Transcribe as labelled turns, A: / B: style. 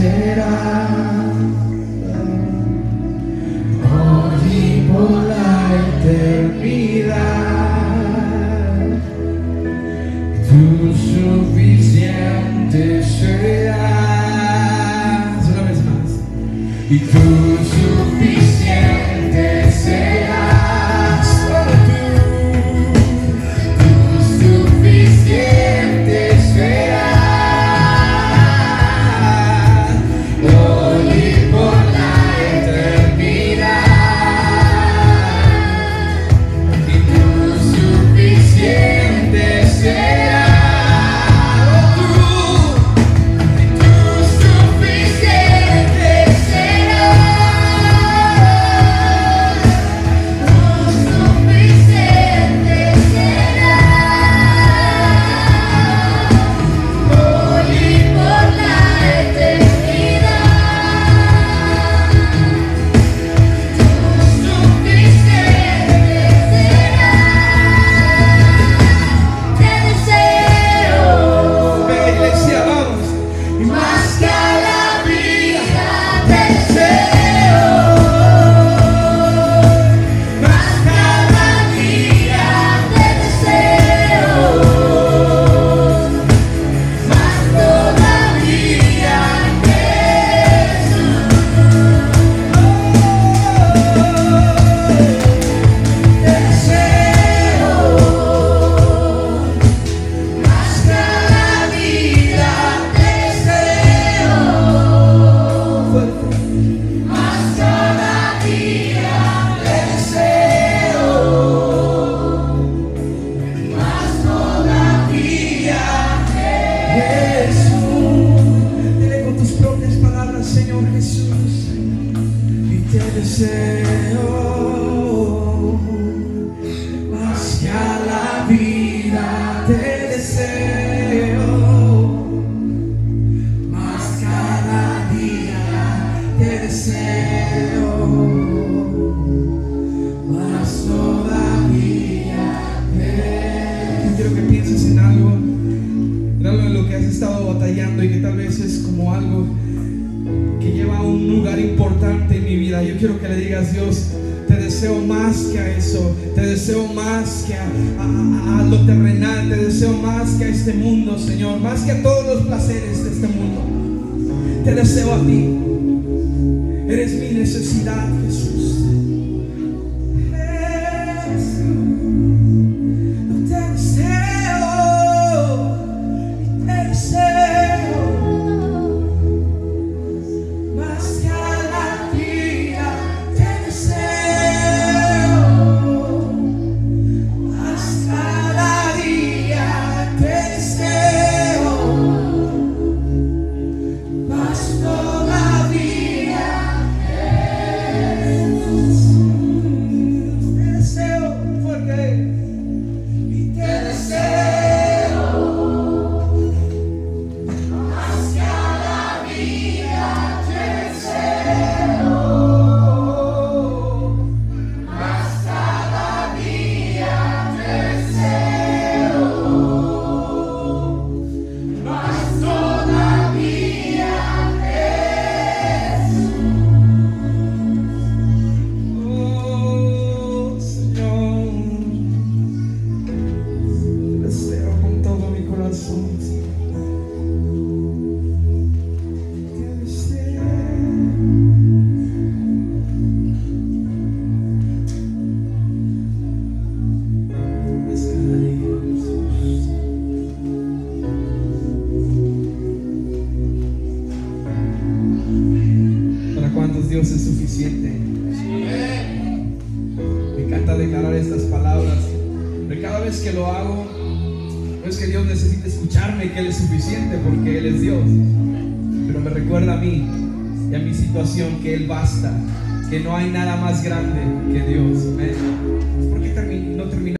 A: será. Hoy por la eternidad, tú suficiente serás.
B: En mi vida. Yo quiero que le digas, Dios, te deseo más que a eso, te deseo más que a lo terrenal, te deseo más que a este mundo, Señor, más que a todos los placeres de este mundo. Te deseo a ti, eres mi necesidad, Dios es suficiente? Me encanta declarar estas palabras. Pero cada vez que lo hago, no es que Dios necesite escucharme que Él es suficiente porque Él es Dios. Pero me recuerda a mí y a mi situación que Él basta, que no hay nada más grande que Dios. ¿Por qué no terminamos?